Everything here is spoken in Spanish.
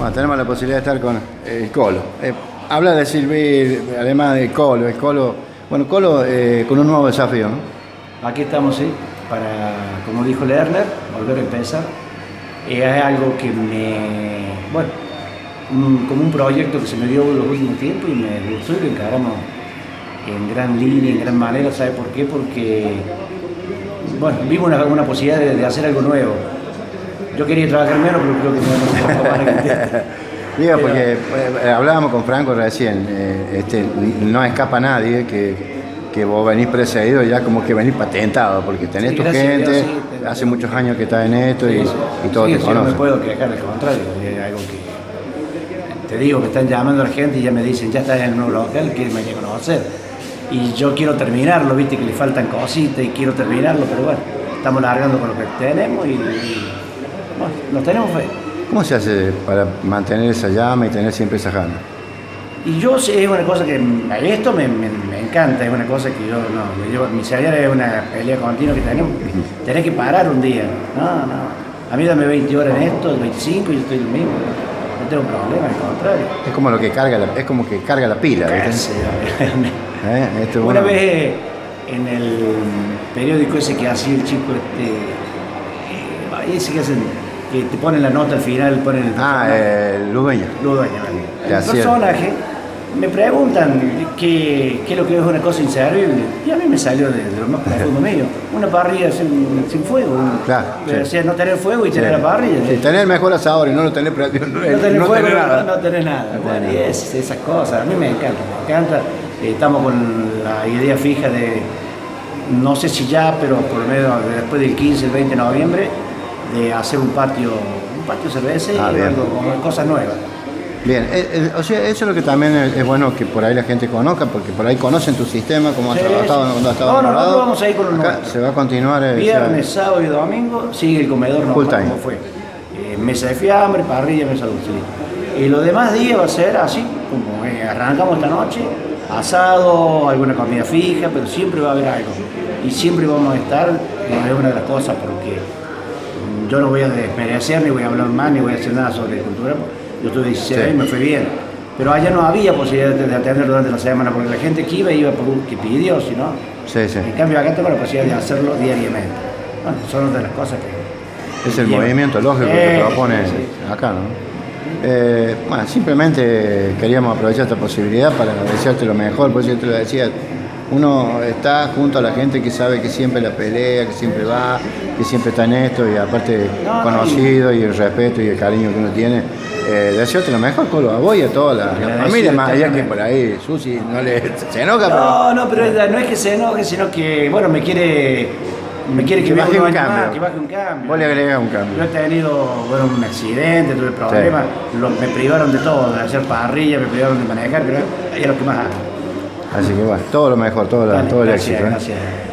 Bueno, tenemos la posibilidad de estar con el Colo. Eh, habla de Silvir, además del Colo, el Colo, bueno, Colo eh, con un nuevo desafío. Aquí estamos, sí, para, como dijo Lerner, volver a empezar. Es algo que me, bueno, como un proyecto que se me dio en los últimos tiempos y me gustó y lo encaramos en gran línea, en gran manera, ¿sabe por qué? Porque, bueno, vimos una, una posibilidad de hacer algo nuevo yo quería trabajar menos, pero creo que no me Digo, porque eh, hablábamos con Franco recién, eh, este, no escapa nadie que, que vos venís precedido ya como que venís patentado, porque tenés tu gente, hace muchos años que estás en esto y, y todo te conoce. No me puedo quejar, al contrario, es algo que te digo que están llamando a la gente y ya me dicen, ya estás en el nuevo local, que me quieren conocer. Y yo quiero terminarlo, viste que le faltan cositas y quiero terminarlo, pero bueno, estamos largando con lo que tenemos y bueno, nos tenemos fe. ¿Cómo se hace para mantener esa llama y tener siempre esa gana? Y yo es una cosa que esto me, encanta, es una cosa que yo no, yo, mi salario es una pelea continua que tenemos, tenés que parar un día. No, no. A mí dame 20 horas en esto, 25 y yo estoy lo mismo. No tengo problema, al contrario. Es como lo que carga la, es como que carga la pila. ¿Eh? Esto una vez en el periódico ese que hacía el chico este, eh, ese que hacen que te ponen la nota al final, ponen el Ah, el Ludueña. Ludueña, El personaje, me preguntan qué, qué, es lo que es una cosa inservible. Y a mí me salió de, lo más profundo mío. Una parrilla sin, sin fuego. Claro. O sea, no tener fuego y tener la parrilla. Sí, tener mejor asador y no lo tener, no, no tener fuego, nada. No, tener nada. Bueno, y es, esas cosas, a mí me encanta, me encanta. estamos con la idea fija de, no sé si ya, pero por lo menos después del 15, el 20 de noviembre, de hacer un patio, un patio cerveza y ah, algo, cosas nuevas. Bien, eh, eh, o sea, eso es lo que también es, bueno que por ahí la gente conozca, porque por ahí conocen tu sistema, cómo has trabajado cuando has estado No, no, no, vamos a ir con un Se va a continuar. Eh, Viernes, sábado y domingo sigue el comedor normal como fue. mesa de fiambre, parrilla, mesa de Y los demás días va a ser así, como arrancamos esta noche, asado, alguna comida fija, pero siempre va a haber algo. Y siempre vamos a estar, es una de las cosas, porque yo no voy a desmerecer, ni voy a hablar más, ni voy a hacer nada sobre cultura. Yo tuve 16 años y me fue bien. Pero allá no había posibilidad de atender durante la semana, porque la gente que iba iba por un que pidió, si no. Sí, sí. En cambio, acá tengo la posibilidad de hacerlo diariamente. Bueno, son una de las cosas que. Es el movimiento lógico que te propone acá, ¿no? Eh, bueno, simplemente queríamos aprovechar esta posibilidad para desearte lo mejor, por eso yo te lo decía uno está junto a la gente que sabe que siempre la pelea, que siempre va, que siempre está en esto y aparte conocido y el respeto y el cariño que uno tiene. Eh, desearte lo mejor, Colo, a vos y a toda la, familia, más allá que por ahí Susi no le, se enoja. No, no, pero no es que se enoje, sino que, bueno, me quiere me quiere que, baje un cambio. que baje un cambio. Vos le agregas un cambio. Yo he tenido bueno, un accidente, tuve problemas, me privaron de todo, de hacer parrilla, me privaron de manejar, pero es lo que más hago. Así que bueno, todo lo mejor, todo, todo el éxito. ¿eh? Gracias.